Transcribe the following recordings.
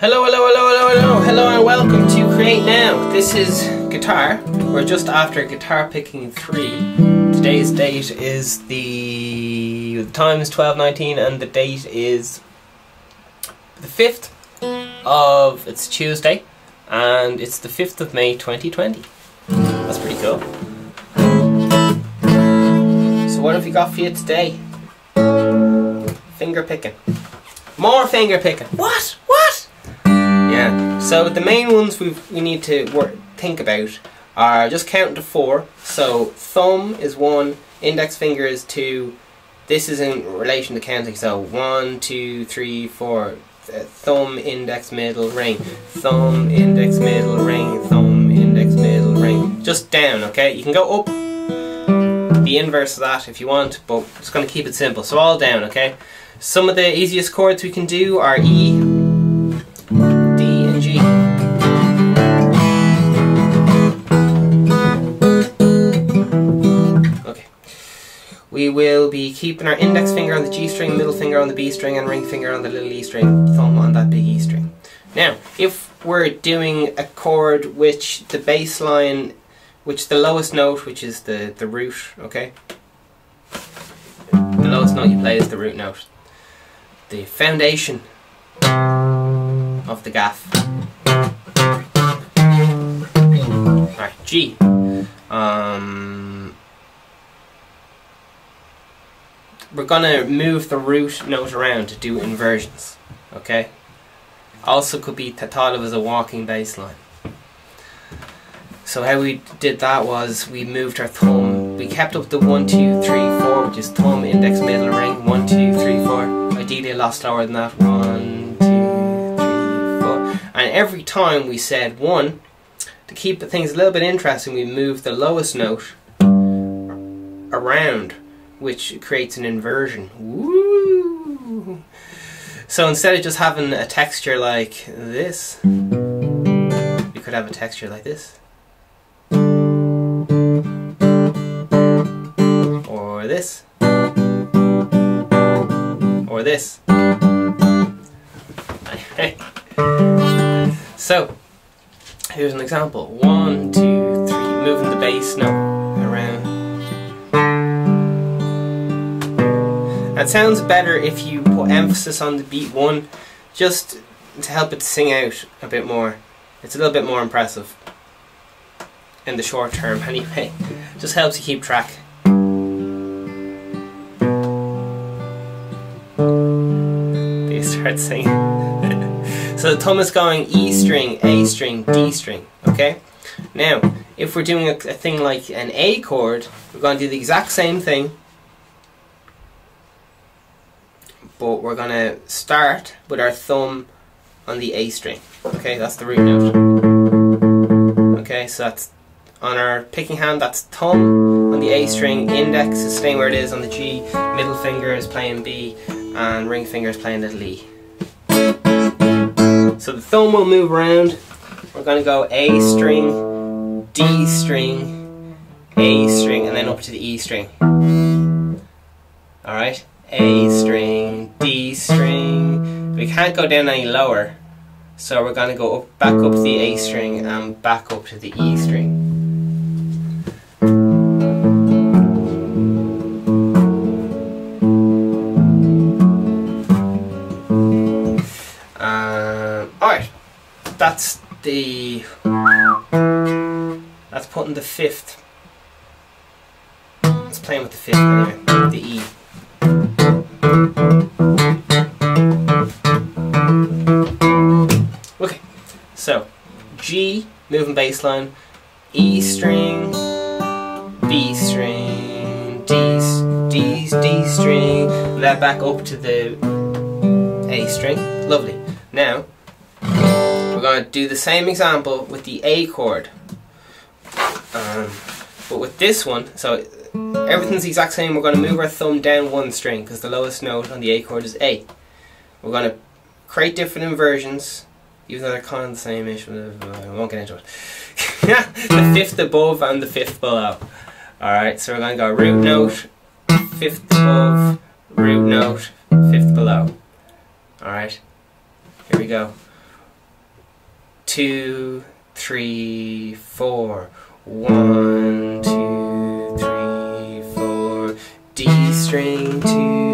Hello, hello, hello, hello, hello, hello, and welcome to Create Now. This is guitar. We're just after guitar picking three. Today's date is the, the time is twelve nineteen, and the date is the fifth of it's Tuesday, and it's the fifth of May, twenty twenty. That's pretty cool. So what have we got for you today? Finger picking. More finger picking. What? What? Yeah. So the main ones we we need to work, think about are just count to four. So thumb is one, index finger is two. This is in relation to counting. So one, two, three, four. Uh, thumb, index, middle, ring. Thumb, index, middle, ring. Thumb, index, middle, ring. Just down. Okay. You can go up the inverse of that if you want, but just going to keep it simple. So all down. Okay. Some of the easiest chords we can do are E, We will be keeping our index finger on the G string, middle finger on the B string, and ring finger on the little E string, thumb on that big E string. Now, if we're doing a chord which the bass line, which the lowest note, which is the, the root, okay? The lowest note you play is the root note the foundation of the gaff. Right, G. we're gonna move the root note around to do inversions. Okay? Also could be thought of as a walking bass line. So how we did that was we moved our thumb. We kept up the one, two, three, four, which is thumb, index, middle, ring. One, two, three, four ideally a lot slower than that. One, two, three, four. And every time we said one, to keep things a little bit interesting, we move the lowest note around, which creates an inversion. So instead of just having a texture like this, you could have a texture like this. Or this or this. so, here's an example. One, two, three, moving the bass note It sounds better if you put emphasis on the beat one, just to help it sing out a bit more. It's a little bit more impressive in the short term anyway. Just helps you keep track. They start singing. so the thumb is going E string, A string, D string. Okay? Now, if we're doing a, a thing like an A chord, we're going to do the exact same thing. But we're going to start with our thumb on the A string. Okay, that's the root note. Okay, so that's on our picking hand, that's thumb on the A string, index is staying where it is on the G, middle finger is playing B, and ring finger is playing little E. So the thumb will move around. We're going to go A string, D string, A string, and then up to the E string. Alright? A string, D string. We can't go down any lower. So we're going to go up, back up to the A string and back up to the E string. Um, alright, that's the that's putting the fifth moving bass line E string B string D, D, D string that back up to the A string lovely now we're going to do the same example with the A chord. Um, but with this one, so everything's the exact same. We're going to move our thumb down one string because the lowest note on the A chord is A. We're going to create different inversions, even though they're kind of the same ish. I won't get into it. the fifth above and the fifth below. Alright, so we're going to go root note, fifth above, root note, fifth below. Alright, here we go. two, three, four. One, two, three, four. D string, two,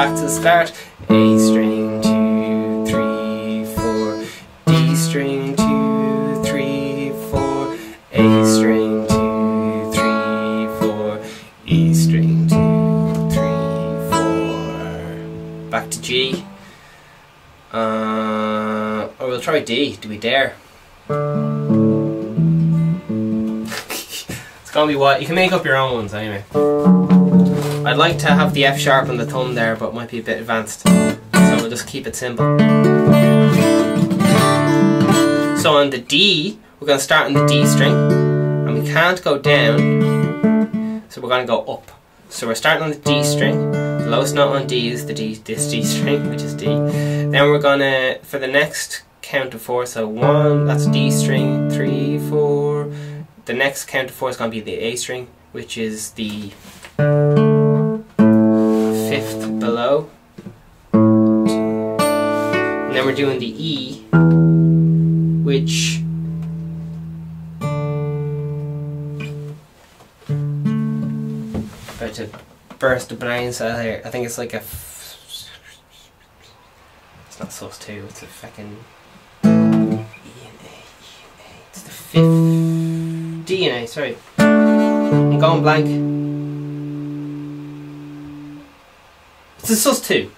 Back to the start. A string, two, three, four. D string, two, three, four. A string, two, three, four. E string, two, three, four. Back to G. Uh, or we'll try D. Do we dare? it's gonna be what? You can make up your own ones anyway. I'd like to have the F sharp on the thumb there, but it might be a bit advanced. So we'll just keep it simple. So on the D, we're going to start on the D string, and we can't go down, so we're going to go up. So we're starting on the D string. The lowest note on D is the D, this D string, which is D. Then we're gonna, for the next count of four, so one, that's D string, three, four. The next count of four is gonna be the A string, which is the below. And then we're doing the E, which about to burst the brain cell here. I think it's like a. It's not sus two. It's a fucking. E and A. E and A. It's the fifth. D and A. Sorry. I'm going blank. It's a sus two.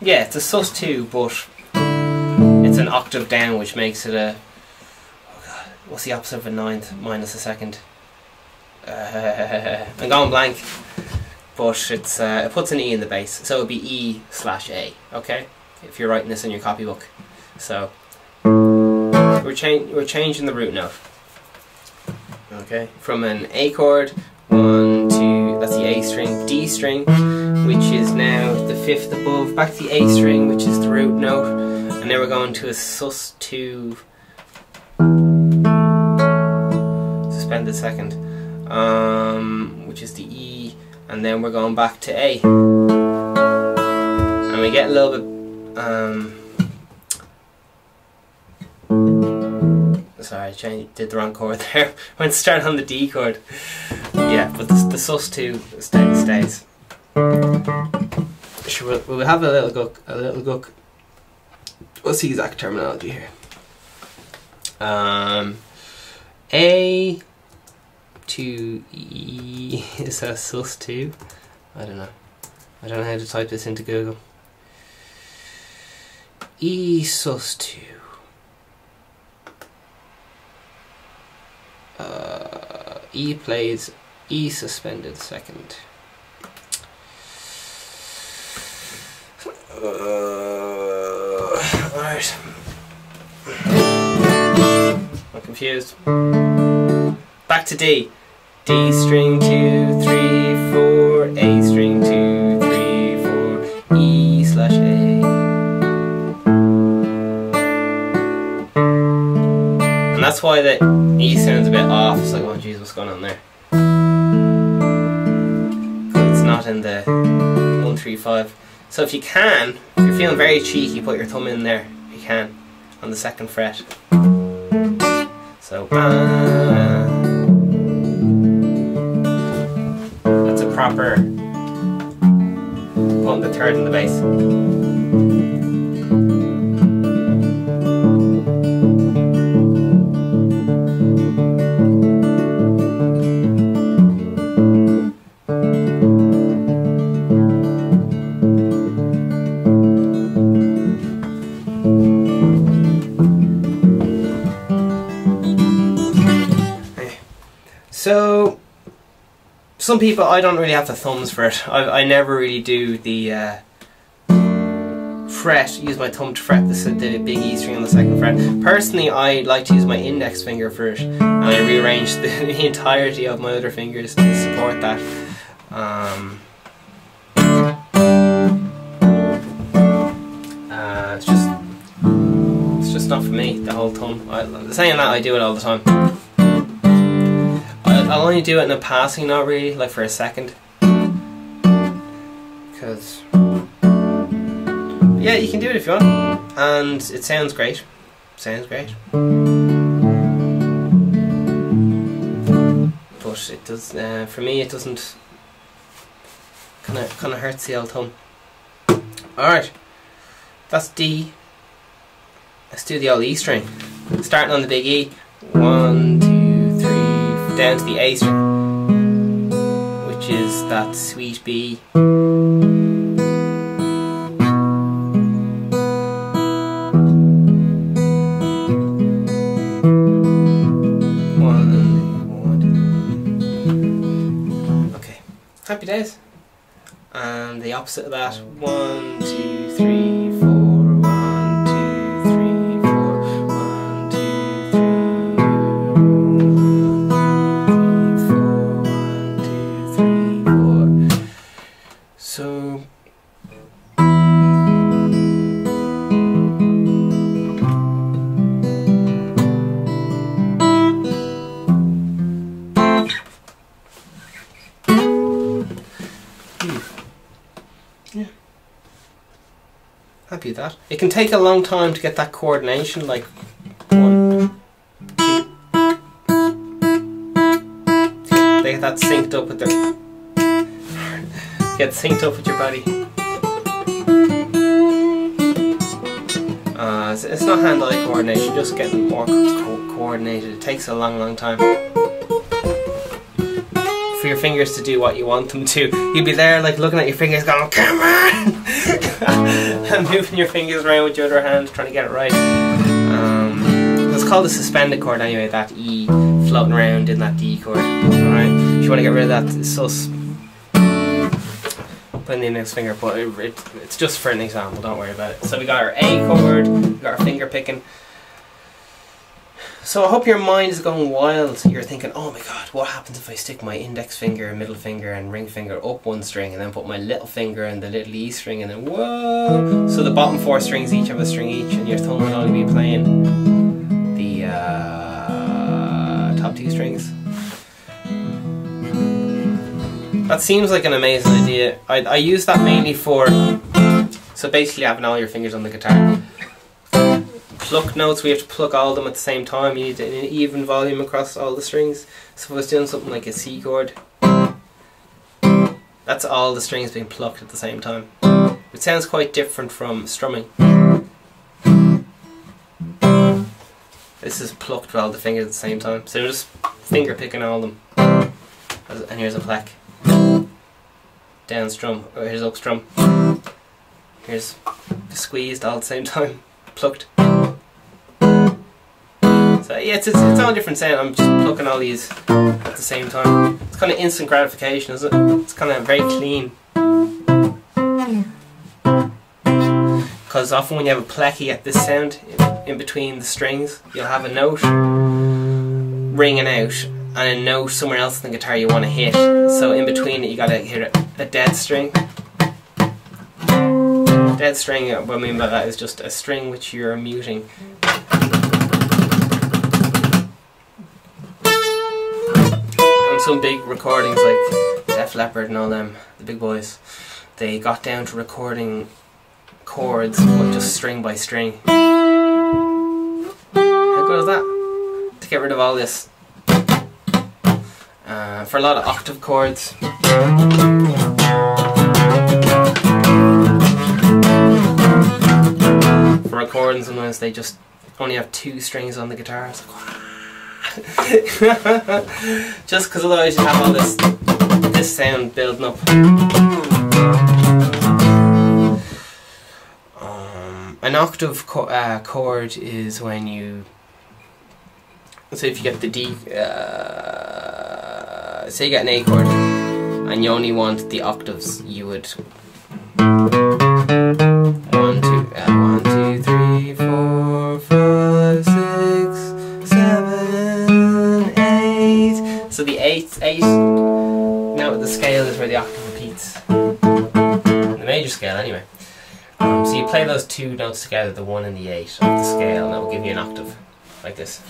Yeah, it's a sus two, but it's an octave down, which makes it a. What's the opposite of a ninth minus a second? Uh, I'm going blank, but it's uh, it puts an e in the base, so it would be e slash a. Okay, if you're writing this in your copybook, so we're changing we're changing the root note. Okay, from an A chord, one, two, that's the A string, D string, which is now the fifth above, back to the A string, which is the root note, and then we're going to a sus two suspended second, um, which is the E, and then we're going back to A. And we get a little bit. Um, Sorry, I changed, did the wrong chord there. Went straight on the D chord. Yeah, but the, the sus2 stay, stays. Sure, we'll, we'll have a little gook, A little look. What's the exact terminology here? Um, a to E is that sus2? I don't know. I don't know how to type this into Google. E sus2. Uh, e plays E suspended second. Uh, Alright. I'm confused. Back to D. D string two, three, four, A string two, three, four, E slash A. And that's why the E sounds a bit off. It's like, oh jeez, what's going on there? It's not in the one, three, five. So if you can, if you're feeling very cheeky, put your thumb in there. You can, on the second fret. So. That's a proper. Putting the third in the bass. Some people, I don't really have the thumbs for it. I, I never really do the uh, fret, use my thumb to fret the, the big E string on the second fret. Personally, I like to use my index finger for it, and I rearrange the, the entirety of my other fingers to support that. Um, uh, it's just, it's just not for me. The whole thumb. I, saying that, I do it all the time. I'll only do it in a passing note really, like for a second. Because yeah, you can do it if you want, and it sounds great. Sounds great. But it does. Uh, for me, it doesn't. Kind of, kind of hurts the old thumb. All right, that's D. Let's do the old E string. Starting on the big E. One, two, down to the A string, which is that sweet B. Okay, happy days. And the opposite of that, one, two, three, can take a long time to get that coordination, like one, two. They get that synced up with their get synced up with your body. Uh, it's, it's not hand-eye coordination, just getting more co coordinated. It takes a long, long time your fingers to do what you want them to. You'd be there like looking at your fingers going, come on! and moving your fingers around with your other hand trying to get it right. Um, it's called the suspended chord anyway, that E floating around in that D chord. Alright, if you want to get rid of that sus, put in the index finger, but it, it, it's just for an example, don't worry about it. So we got our A chord, we got our finger picking. So I hope your mind is going wild. You're thinking, oh my god, what happens if I stick my index finger, middle finger and ring finger up one string and then put my little finger and the little E string and then whoa! So the bottom four strings each have a string each and your thumb will only be playing the uh, top two strings. That seems like an amazing idea. I, I use that mainly for, so basically having all your fingers on the guitar pluck notes, we have to pluck all of them at the same time. You need an even volume across all the strings. So if I was doing something like a C chord, that's all the strings being plucked at the same time. It sounds quite different from strumming. This is plucked with all the fingers at the same time. So just finger picking all of them. And here's a pluck. Down strum, or here's up strum. Here's squeezed all at the same time. Plucked. Yeah, it's, it's, it's all different sound. I'm just plucking all these at the same time. It's kind of instant gratification, isn't it? It's kind of very clean. Because often when you have a pluck, at this sound in, in between the strings. You'll have a note ringing out and a note somewhere else in the guitar you want to hit. So in between it, you gotta hit a, a dead string. Dead string, what I mean by that is just a string which you're muting some big recordings like Def Leppard and all them, the big boys, they got down to recording chords but just string by string. How good is that? To get rid of all this. Uh, for a lot of octave chords. For recording sometimes they just only have two strings on the guitar. Just because otherwise you have all this this sound building up. Um, an octave co uh, chord is when you so if you get the D uh, say you get an A chord and you only want the octaves you would where the octave repeats. The major scale, anyway. Um, so you play those two notes together, the one and the eight of the scale, and that will give you an octave, like this.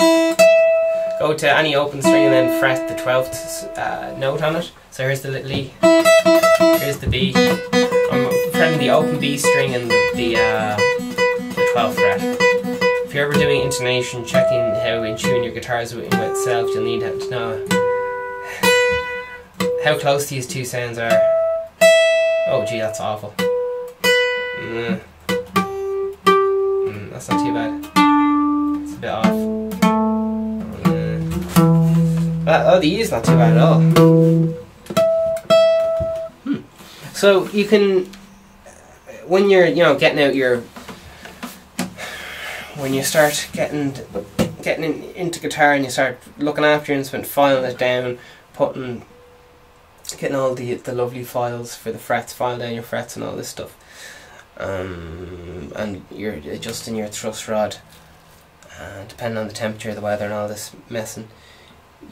Go to any open string and then fret the 12th uh, note on it. So here's the little E, here's the B. I'm fretting the open B string and the, uh, the 12th fret. If you're ever doing intonation, checking how in tune your guitar is with itself, you'll need to know how close these two sounds are. Oh gee, that's awful. Mm. Mm, that's not too bad. It's a bit off. Mm. oh, the E is not too bad at all. Hmm. So you can, when you're, you know, getting out your, when you start getting, getting in, into guitar and you start looking after your instrument, filing it down, putting getting all the the lovely files for the frets, file down your frets and all this stuff. Um, and you're adjusting your truss rod, uh, depending on the temperature, the weather, and all this messing.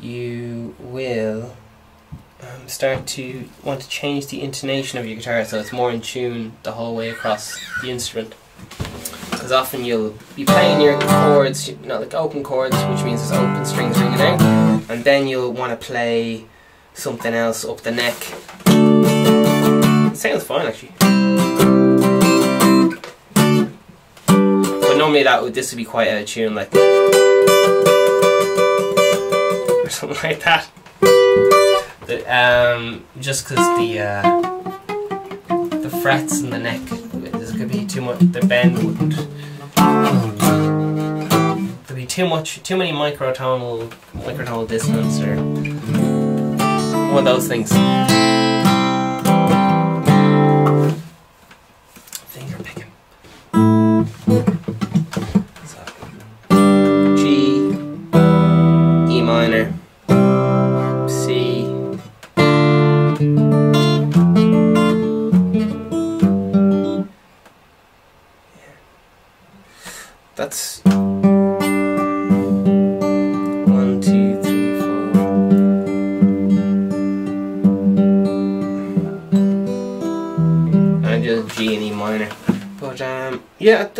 You will um, start to want to change the intonation of your guitar so it's more in tune the whole way across the instrument. Because often you'll be playing your chords, you know, like open chords, which means there's open strings ringing out, and then you'll want to play something else up the neck. It sounds fine actually. But normally that would this would be quite out of tune like or something like that. Um, just because the uh, the frets in the neck this could be too much. The bend wouldn't. There'd be too much, too many microtonal, microtonal dissonance or one of those things.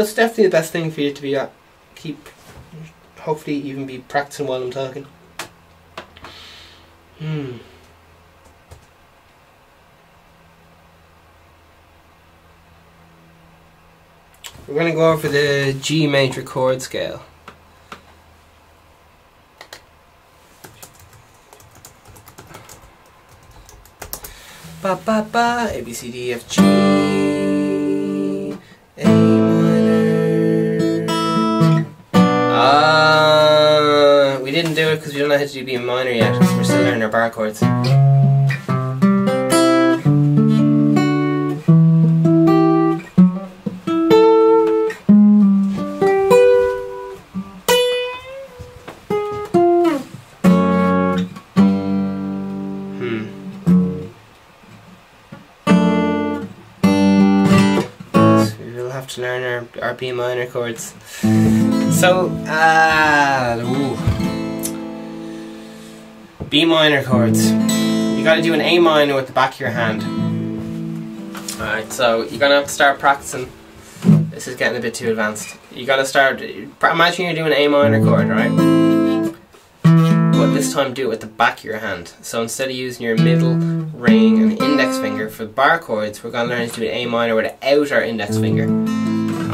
That's definitely the best thing for you to be at. Keep, hopefully, even be practicing while I'm talking. Hmm. We're gonna go over the G major chord scale. Ba ba ba A B C D F G how to do B minor yet. We're still learning our bar chords. Hmm. To learn our, our B minor chords. So, uh. B minor chords. You gotta do an A minor with the back of your hand. Alright, so you're gonna have to start practicing. This is getting a bit too advanced. You gotta start, imagine you're doing an A minor chord, right? But this time do it with the back of your hand. So instead of using your middle ring and index finger for bar chords, we're gonna learn to do an A minor with the outer index finger.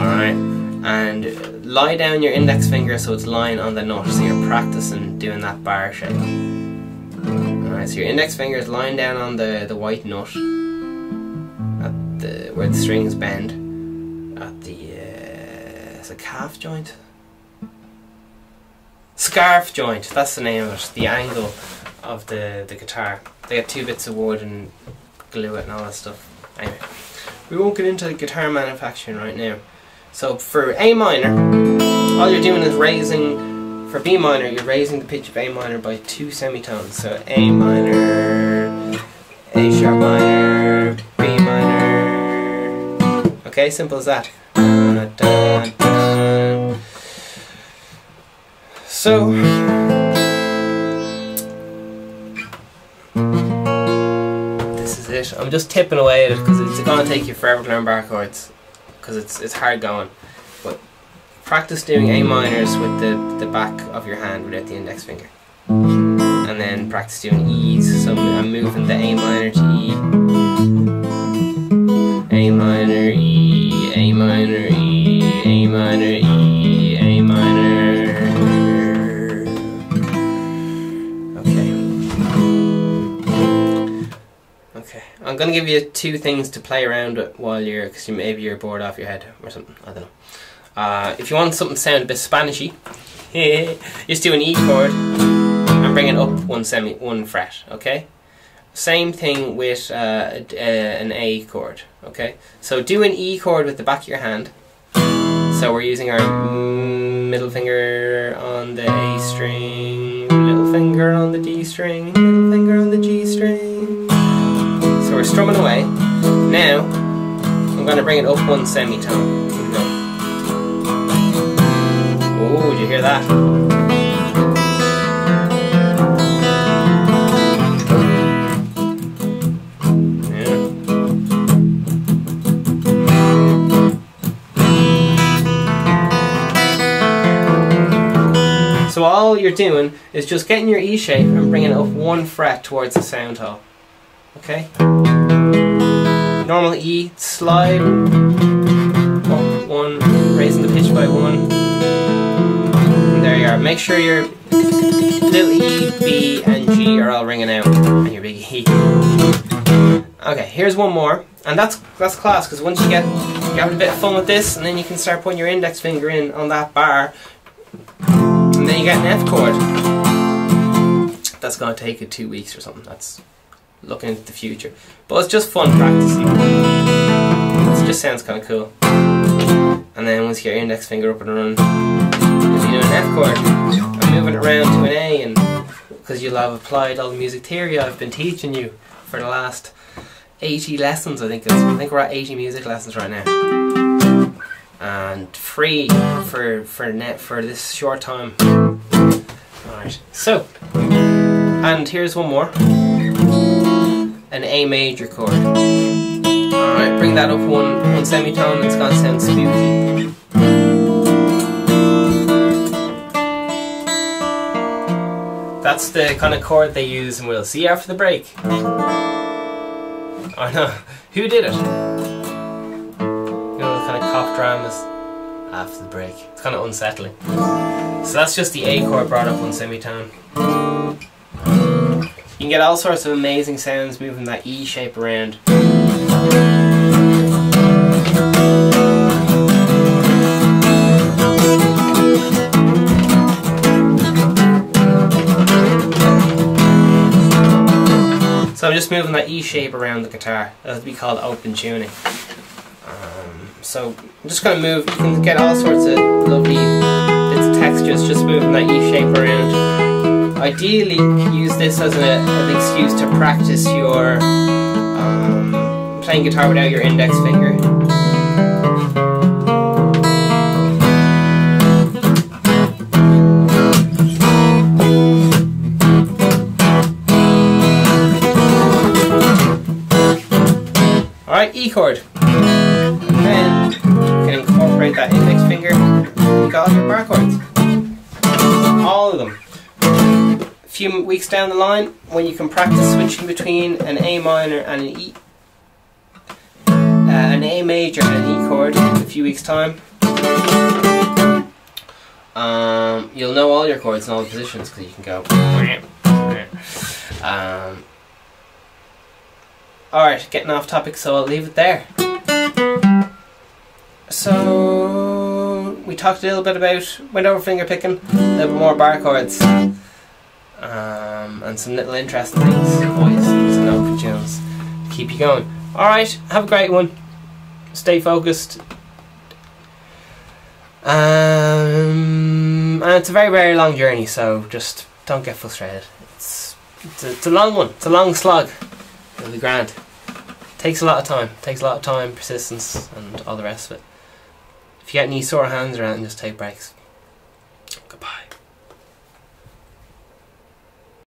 Alright? And lie down your index finger so it's lying on the nut, so you're practicing doing that bar shape. So your index finger is lying down on the, the white nut at the where the strings bend at the uh, is it calf joint? Scarf joint, that's the name of it, the angle of the, the guitar. They got two bits of wood and glue it and all that stuff. Anyway, we won't get into the guitar manufacturing right now. So for A minor, all you're doing is raising, for B minor, you're raising the pitch of A minor by two semitones. So A minor, A sharp minor, B minor. Okay, simple as that. So, this is it. I'm just tipping away at it because it's going to take you forever to learn bar chords because it's it's hard going. Practice doing A hmm. minors with the the back of your hand without the index finger. and then practice doing E's. So I'm moving the A minor to E, A minor, E, A minor, E, A minor, E, A minor. Okay. Okay. I'm gonna give you two things to play around with while you're, because you, maybe you're bored off your head or something. I don't know. Uh, if you want something to sound a bit Spanishy, just do an E chord and bring it up one semi one fret. Okay. Same thing with uh, a, a, an A chord. Okay. So do an E chord with the back of your hand. So we're using our middle finger on the A string, little finger on the D string, middle finger on the G string. So we're strumming away. Now I'm going to bring it up one semitone. Here we go. Oh, you hear that? So all you're doing is just getting your E shape and bringing it up one fret towards the sound hole. Okay? Normal E, slide, up one, raising the pitch by one. Make sure your little E, B, and G are all ringing out, and your big E. Okay, here's one more, and that's that's class because once you get you have a bit of fun with this, and then you can start putting your index finger in on that bar, and then you get an F chord. That's gonna take you two weeks or something. That's looking into the future, but it's just fun practicing. It just sounds kind of cool. And then once you get your index finger up and running, F chord and moving around to an A, and because you'll have applied all the music theory I've been teaching you for the last 80 lessons. I think it's, I think we're at 80 music lessons right now, and free for for net for this short time. All right, so and here's one more, an A major chord. Alright, bring that up one, one semitone, it's gonna sound spooky. That's the kind of chord they use and we'll see after the break. I know. Who did it? You know, the kind of cop dramas after the break. It's kind of unsettling. So that's just the A chord brought up one semitone. You can get all sorts of amazing sounds moving that E shape around. So I'm just moving that E shape around the guitar. That would be called open tuning. Um, so I'm just going to move, you can get all sorts of lovely bits of textures just moving that E shape around. Ideally use this as a, an excuse to practice your um, playing guitar without your index finger. E chord. Then you can incorporate that index finger. You got all your bar chords. All of them. A few weeks down the line, when you can practice switching between an A minor and an E, uh, an A major and an E chord, in a few weeks time, um, you'll know all your chords and all the positions because you can go. Um, Alright, getting off topic, so I'll leave it there. So, we talked a little bit about went over finger picking, a little bit more bar chords, um, and some little interesting things, to keep you going. Alright, have a great one. Stay focused. Um, and it's a very, very long journey, so just don't get frustrated. It's, it's, a, it's a long one, it's a long slog. It'll be grand. Takes a lot of time. Takes a lot of time, persistence, and all the rest of it. If you get any sore hands around, just take breaks. Goodbye.